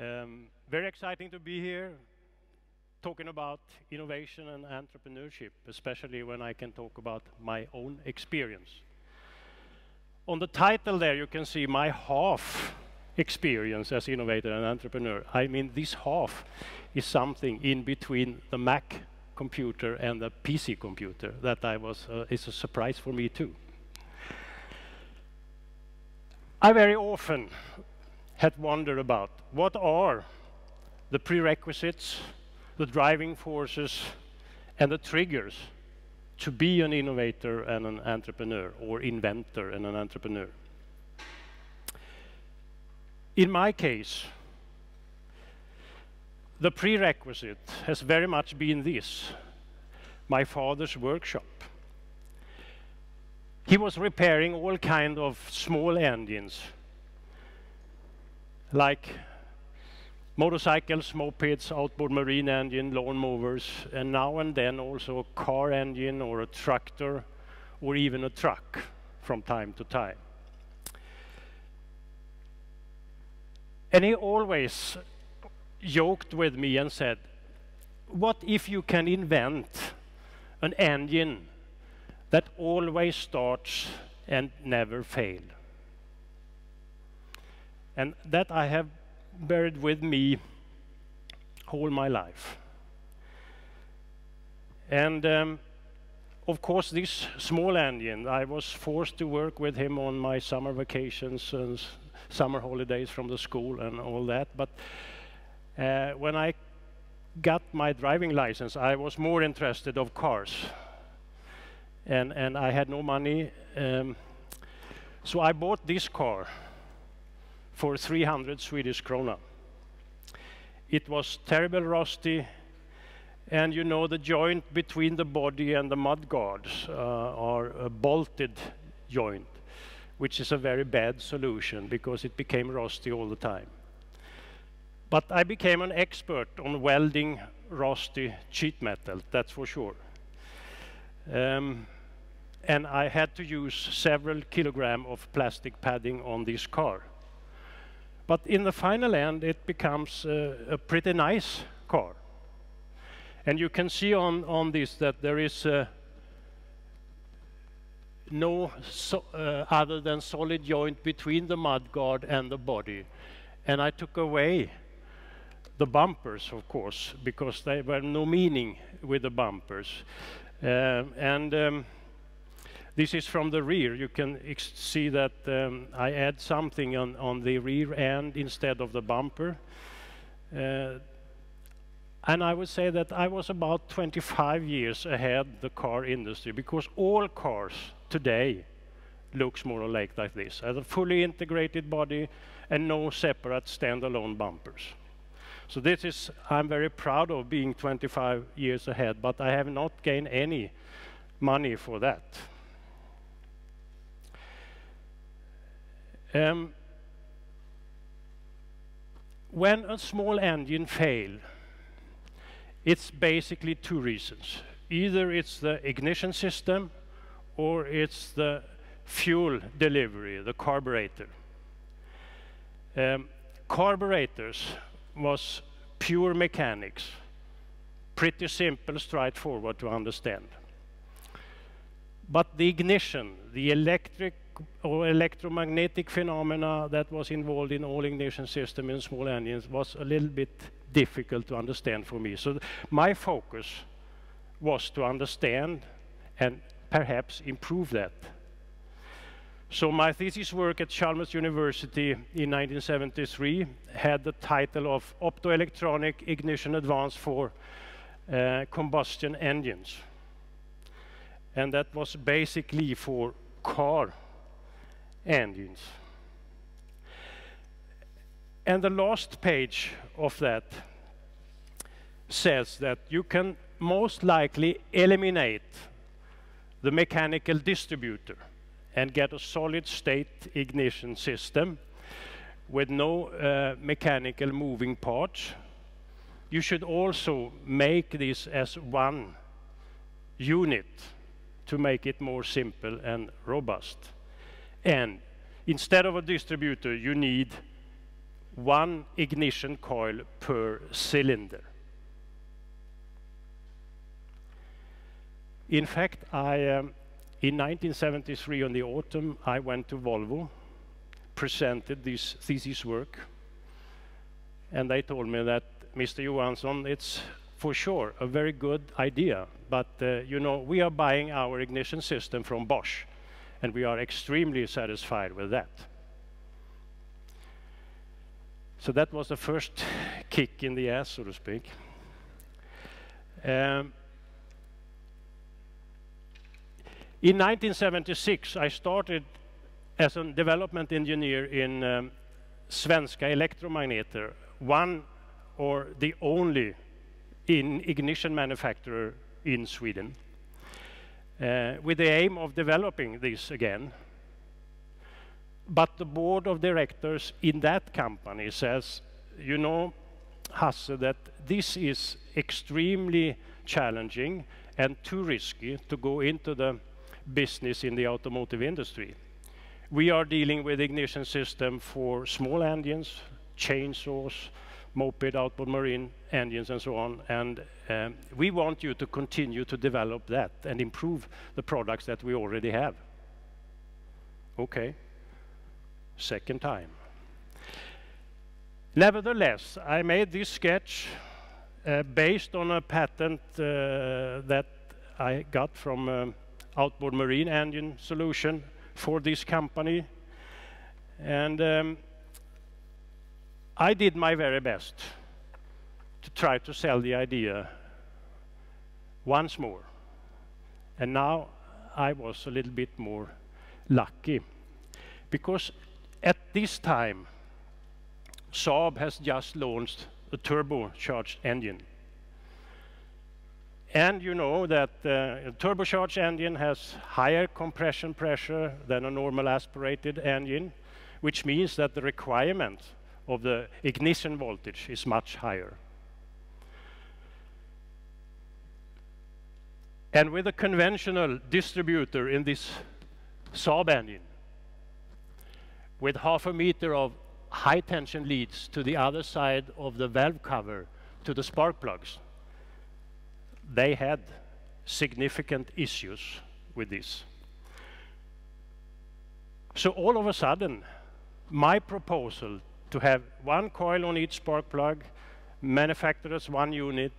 Um, very exciting to be here talking about innovation and entrepreneurship, especially when I can talk about my own experience. On the title there, you can see my half experience as innovator and entrepreneur. I mean, this half is something in between the Mac computer and the PC computer that I was, uh, is a surprise for me too. I very often had wondered about what are the prerequisites, the driving forces, and the triggers to be an innovator and an entrepreneur, or inventor and an entrepreneur. In my case, the prerequisite has very much been this, my father's workshop. He was repairing all kind of small engines, like motorcycles, mopeds, outboard marine engine, lawn mowers, and now and then also a car engine or a tractor or even a truck from time to time. And he always joked with me and said, what if you can invent an engine that always starts and never fail? And that I have buried with me all my life. And um, of course, this small engine, I was forced to work with him on my summer vacations and summer holidays from the school and all that. But uh, when I got my driving license, I was more interested of cars. And, and I had no money. Um, so I bought this car for 300 Swedish krona. It was terrible rusty, and you know the joint between the body and the mudguards uh, are a bolted joint which is a very bad solution because it became rusty all the time. But I became an expert on welding rusty sheet metal, that's for sure. Um, and I had to use several kilogram of plastic padding on this car. But in the final end, it becomes a pretty nice car. And you can see on, on this that there is uh, no so, uh, other than solid joint between the mudguard and the body. And I took away the bumpers, of course, because there were no meaning with the bumpers. Uh, and um, this is from the rear. You can see that um, I add something on, on the rear end instead of the bumper. Uh, and I would say that I was about 25 years ahead the car industry because all cars today looks more or less like this, as a fully integrated body and no separate standalone bumpers. So this is, I'm very proud of being 25 years ahead, but I have not gained any money for that. Um, when a small engine fails, it's basically two reasons. Either it's the ignition system or it's the fuel delivery, the carburetor. Um, carburetors was pure mechanics, pretty simple, straightforward to understand. But the ignition, the electric or electromagnetic phenomena that was involved in all ignition system in small engines was a little bit difficult to understand for me. So my focus was to understand and perhaps improve that. So my thesis work at Chalmers University in 1973 had the title of Optoelectronic Ignition Advance for uh, Combustion Engines. And that was basically for car engines. And the last page of that says that you can most likely eliminate the mechanical distributor and get a solid state ignition system with no uh, mechanical moving parts. You should also make this as one unit to make it more simple and robust. And instead of a distributor, you need one ignition coil per cylinder. In fact, I, um, in 1973, in the autumn, I went to Volvo, presented this thesis work, and they told me that, Mr. Johansson, it's for sure a very good idea, but uh, you know, we are buying our ignition system from Bosch, and we are extremely satisfied with that. So that was the first kick in the ass, so to speak. Um, in 1976, I started as a development engineer in um, Svenska Elektromagneter, one or the only in ignition manufacturer in Sweden, Uh, with the aim of developing this again. But the board of directors in that company says, you know, Hasse, that this is extremely challenging and too risky to go into the business in the automotive industry. We are dealing with ignition system for small engines, chainsaws, moped, outboard marine engines, and so on. And um, we want you to continue to develop that and improve the products that we already have. Okay. Second time. Nevertheless, I made this sketch uh, based on a patent uh, that I got from um, outboard marine engine solution for this company. And um, I did my very best to try to sell the idea once more. And now I was a little bit more lucky because at this time Saab has just launched a turbocharged engine. And you know that uh, a turbocharged engine has higher compression pressure than a normal aspirated engine, which means that the requirement of the ignition voltage is much higher. And with a conventional distributor in this Saab engine, with half a meter of high tension leads to the other side of the valve cover to the spark plugs, they had significant issues with this. So all of a sudden, my proposal to have one coil on each spark plug, manufacturers one unit,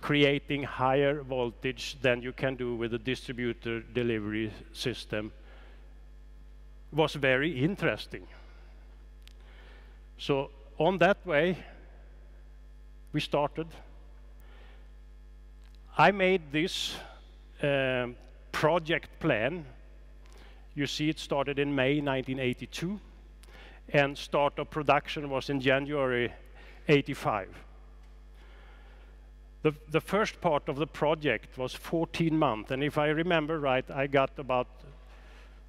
creating higher voltage than you can do with a distributor delivery system was very interesting. So on that way, we started. I made this um, project plan. You see it started in May 1982 and start of production was in January 85. The, the first part of the project was 14 months, and if I remember right, I got about,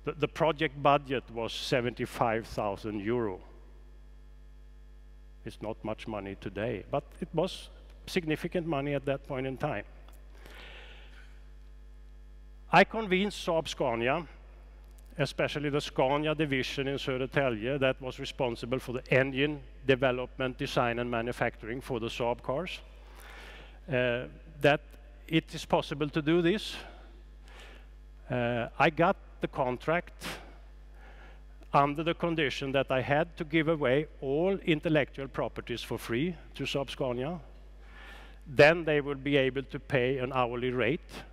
the, the project budget was 75,000 euro. It's not much money today, but it was significant money at that point in time. I convinced Saab Scania especially the Scania division in Södertälje that was responsible for the engine development, design, and manufacturing for the Saab cars. Uh, that it is possible to do this. Uh, I got the contract under the condition that I had to give away all intellectual properties for free to Saab Scania. Then they would be able to pay an hourly rate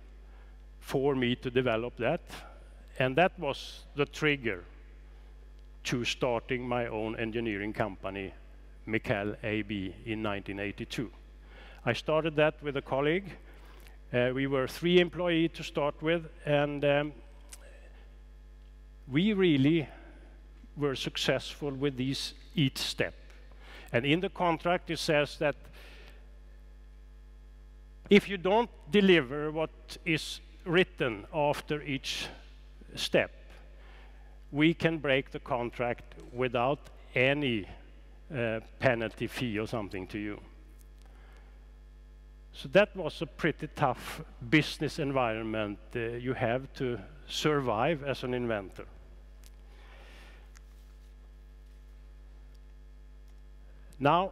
for me to develop that and that was the trigger to starting my own engineering company, Mecel AB, in 1982. I started that with a colleague. Uh, we were three employees to start with, and um, we really were successful with these each step. And in the contract, it says that if you don't deliver what is written after each step, we can break the contract without any uh, penalty fee or something to you. So that was a pretty tough business environment uh, you have to survive as an inventor. Now,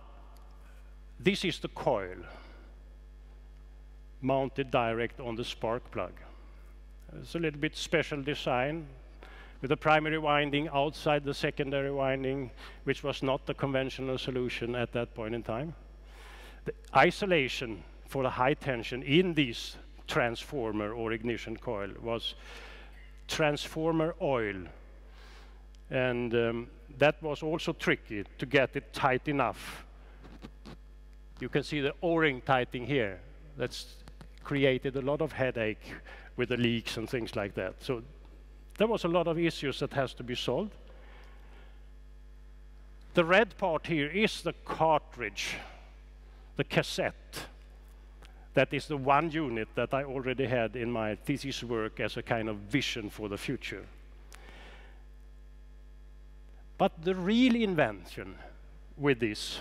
this is the coil mounted direct on the spark plug. It's a little bit special design with the primary winding outside the secondary winding, which was not the conventional solution at that point in time. The isolation for the high tension in this transformer or ignition coil was transformer oil. And um, that was also tricky to get it tight enough. You can see the O-ring tightening here. That's created a lot of headache with the leaks and things like that. So there was a lot of issues that has to be solved. The red part here is the cartridge, the cassette. That is the one unit that I already had in my thesis work as a kind of vision for the future. But the real invention with this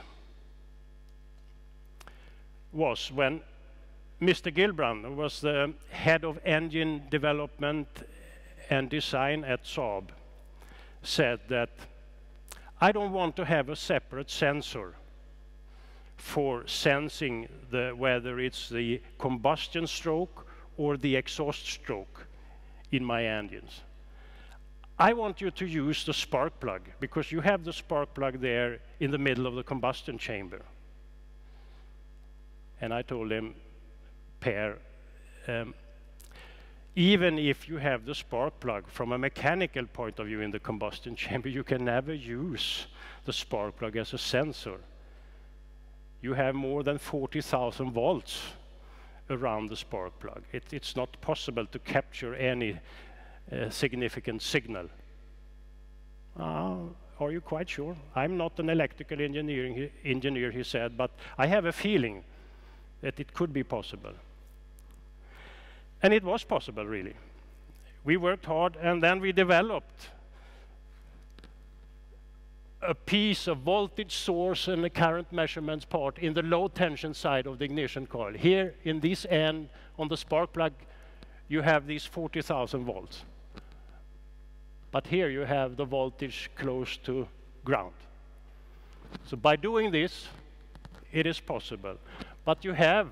was when Mr. Gillbrand, who was the head of engine development and design at Saab, said that I don't want to have a separate sensor for sensing the, whether it's the combustion stroke or the exhaust stroke in my engines. I want you to use the spark plug because you have the spark plug there in the middle of the combustion chamber. And I told him, Per, um, even if you have the spark plug from a mechanical point of view in the combustion chamber, you can never use the spark plug as a sensor. You have more than 40,000 volts around the spark plug. It, it's not possible to capture any uh, significant signal. Uh, are you quite sure? I'm not an electrical engineering engineer, he said, but I have a feeling that it could be possible. And it was possible, really. We worked hard, and then we developed a piece of voltage source and a current measurements part in the low tension side of the ignition coil. Here in this end on the spark plug, you have these 40,000 volts. But here you have the voltage close to ground. So by doing this, it is possible. But you have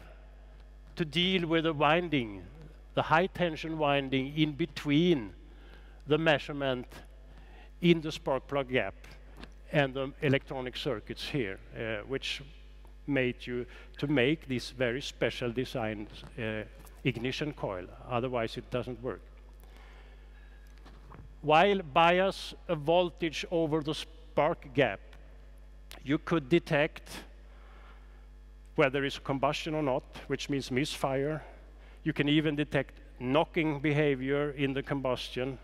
to deal with the winding the high tension winding in between the measurement in the spark plug gap and the electronic circuits here, uh, which made you to make this very special designed uh, ignition coil. Otherwise, it doesn't work. While bias a voltage over the spark gap, you could detect whether it's combustion or not, which means misfire, you can even detect knocking behavior in the combustion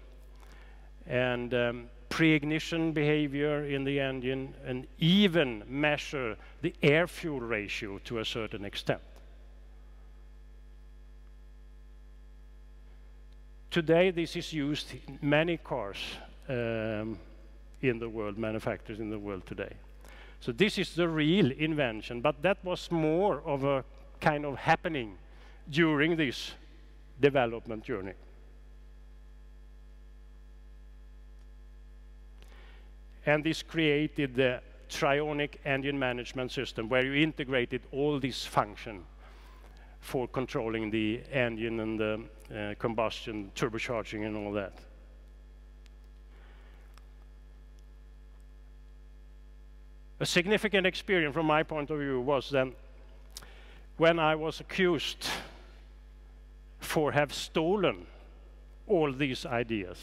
and um, pre-ignition behavior in the engine and even measure the air-fuel ratio to a certain extent. Today, this is used in many cars um, in the world, manufacturers in the world today. So this is the real invention, but that was more of a kind of happening during this development journey. And this created the Trionic engine management system where you integrated all these functions for controlling the engine and the uh, combustion, turbocharging and all that. A significant experience from my point of view was then when I was accused for have stolen all these ideas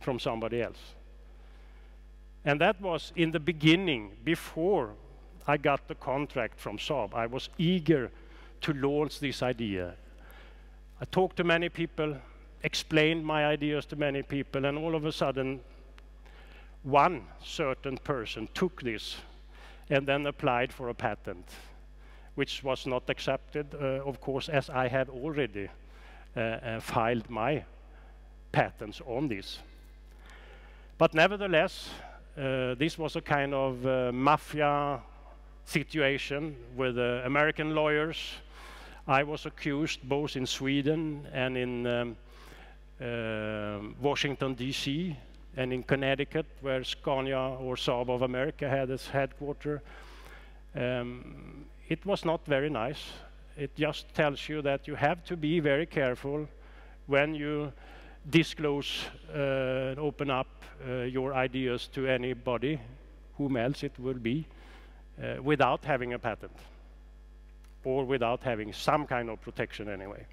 from somebody else. And that was in the beginning, before I got the contract from Saab. I was eager to launch this idea. I talked to many people, explained my ideas to many people, and all of a sudden, one certain person took this and then applied for a patent which was not accepted, uh, of course, as I had already uh, uh, filed my patents on this. But nevertheless, this was a kind of mafia situation with American lawyers. I was accused both in Sweden and in um, uh, Washington, D.C., and in Connecticut, where Scania or Saab of America had its headquarters. Um, it was not very nice. It just tells you that you have to be very careful when you disclose uh, and open up uh, your ideas to anybody, whom else it will be, uh, without having a patent or without having some kind of protection anyway.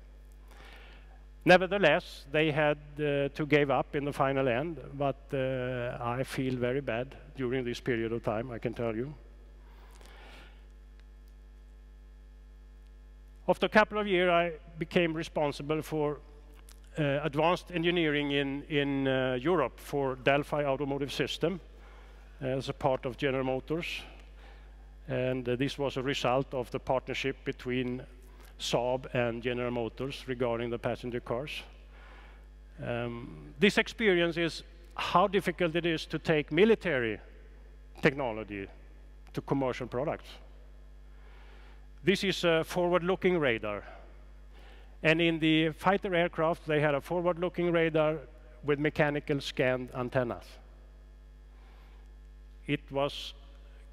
Nevertheless, they had uh, to give up in the final end, but uh, I feel very bad during this period of time, I can tell you. After a couple of years, I became responsible for uh, advanced engineering in, in uh, Europe for Delphi Automotive System as a part of General Motors. And uh, this was a result of the partnership between Saab and General Motors regarding the passenger cars. Um, this experience is how difficult it is to take military technology to commercial products. This is a forward-looking radar. And in the fighter aircraft, they had a forward-looking radar with mechanical scanned antennas. It was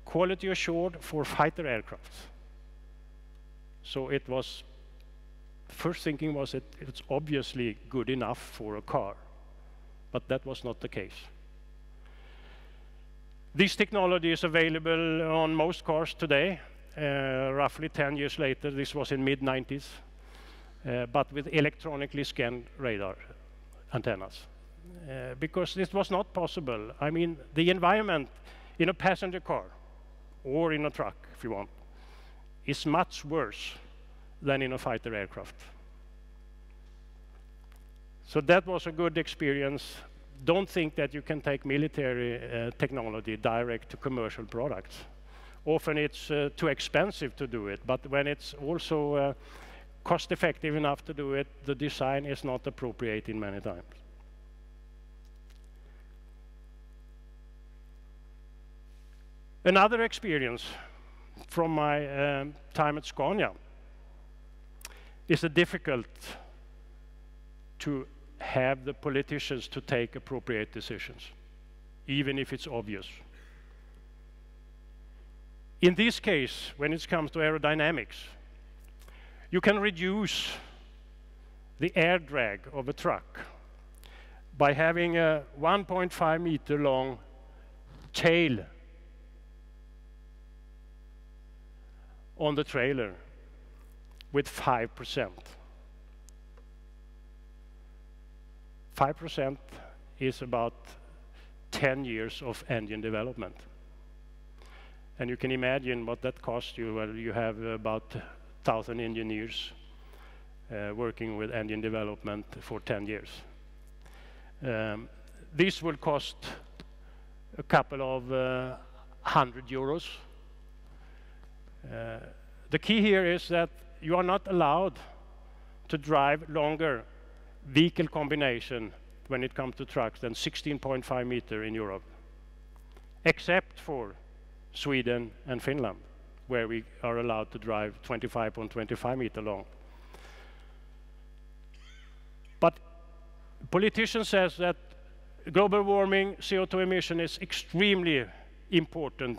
quality assured for fighter aircraft. So it was, first thinking was it, it's obviously good enough for a car, but that was not the case. This technology is available on most cars today, roughly 10 years later, this was in mid-90s, uh, but with electronically scanned radar antennas. Uh, because this was not possible. I mean, the environment in a passenger car or in a truck, if you want, is much worse than in a fighter aircraft. So that was a good experience. Don't think that you can take military uh, technology direct to commercial products. Often it's uh, too expensive to do it, but when it's also uh, cost effective enough to do it, the design is not appropriate in many times. Another experience from my um, time at Scania is it difficult to have the politicians to take appropriate decisions, even if it's obvious. In this case, when it comes to aerodynamics, you can reduce the air drag of a truck by having a 1.5 meter long tail on the trailer with 5%. 5% is about 10 years of engine development. And you can imagine what that costs you. Well, you have about 1,000 engineers uh, working with engine development for 10 years. Um, this will cost a couple of uh, hundred euros uh, the key here is that you are not allowed to drive longer vehicle combination when it comes to trucks than 16.5 meter in Europe, except for Sweden and Finland, where we are allowed to drive 25.25 meter long. But politicians says that global warming, CO2 emission is extremely important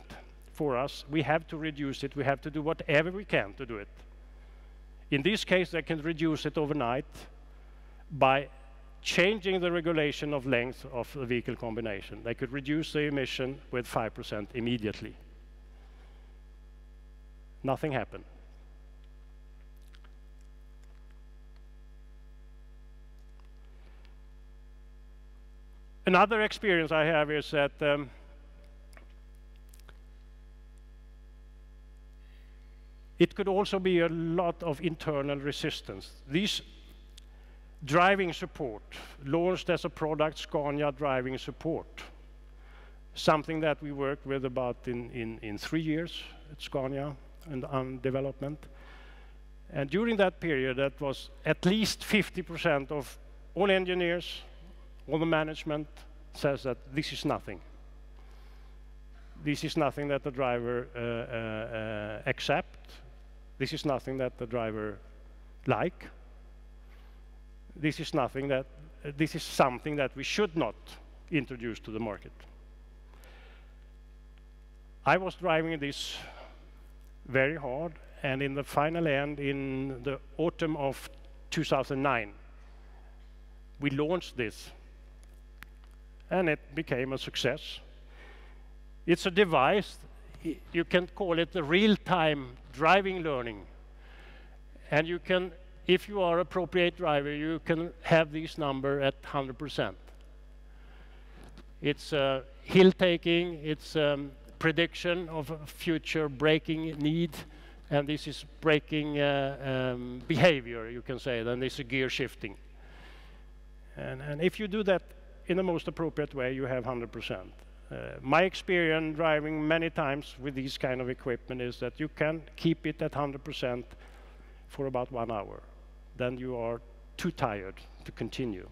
for us. We have to reduce it. We have to do whatever we can to do it. In this case, they can reduce it overnight by changing the regulation of length of the vehicle combination. They could reduce the emission with 5% immediately. Nothing happened. Another experience I have is that um, It could also be a lot of internal resistance. These driving support, launched as a product, Scania Driving Support, something that we worked with about in, in, in three years at Scania and on development. And during that period, that was at least 50% of all engineers, all the management says that this is nothing. This is nothing that the driver uh, uh, accept this is nothing that the driver like. This is nothing that, uh, this is something that we should not introduce to the market. I was driving this very hard, and in the final end, in the autumn of 2009, we launched this, and it became a success. It's a device, you can call it the real-time driving learning. And you can, if you are a appropriate driver, you can have this number at 100%. It's uh, hill taking, it's um, prediction of future braking need, and this is braking uh, um, behavior, you can say, then this is gear shifting. And, and if you do that in the most appropriate way, you have 100%. Uh, my experience driving many times with these kind of equipment is that you can keep it at 100% for about one hour. Then you are too tired to continue,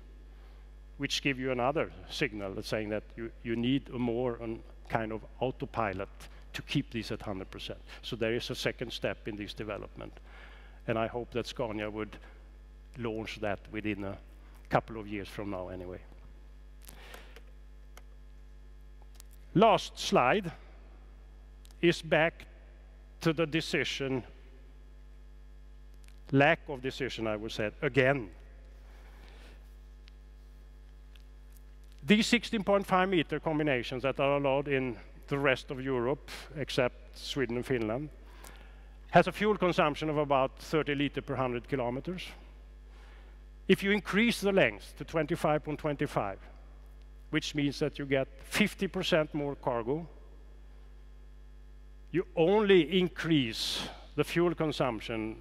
which give you another signal saying that you, you need a more kind of autopilot to keep these at 100%. So there is a second step in this development. And I hope that Scania would launch that within a couple of years from now anyway. Last slide is back to the decision, lack of decision, I would say, again. These 16.5 meter combinations that are allowed in the rest of Europe, except Sweden and Finland, has a fuel consumption of about 30 liter per 100 kilometers. If you increase the length to 25.25, which means that you get 50% more cargo. You only increase the fuel consumption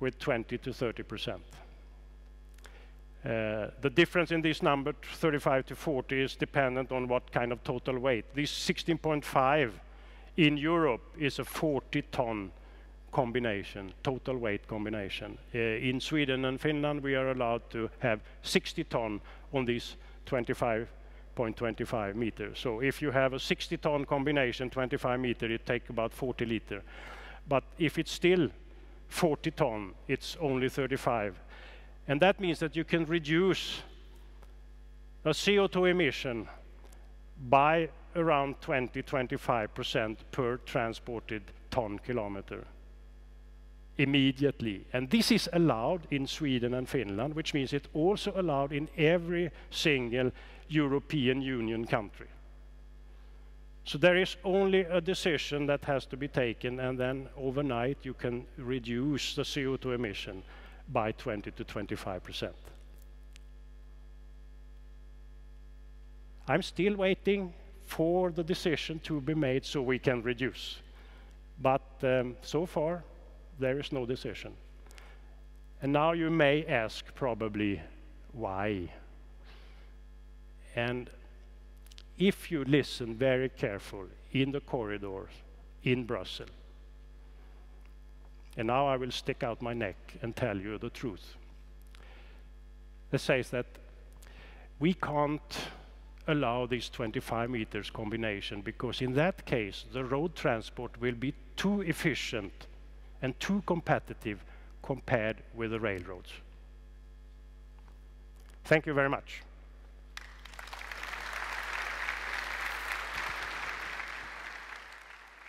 with 20 to 30 percent. Uh, the difference in this number, 35 to 40, is dependent on what kind of total weight. This 16.5 in Europe is a 40-ton combination, total weight combination. Uh, in Sweden and Finland, we are allowed to have 60 ton on this 25.25 meters. So if you have a 60-ton combination, 25 meter, it take about 40 liter. But if it's still 40 ton, it's only 35. And that means that you can reduce a CO2 emission by around 20-25% per transported ton kilometer immediately. And this is allowed in Sweden and Finland, which means it's also allowed in every single European Union country. So there is only a decision that has to be taken, and then overnight you can reduce the CO2 emission by 20 to 25 percent. I'm still waiting for the decision to be made so we can reduce. But um, so far, there is no decision. And now you may ask probably why. And if you listen very careful in the corridors in Brussels, and now I will stick out my neck and tell you the truth. It says that we can't allow this 25 meters combination because in that case the road transport will be too efficient and too competitive compared with the railroads. Thank you very much.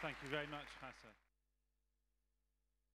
Thank you very much, Hasse.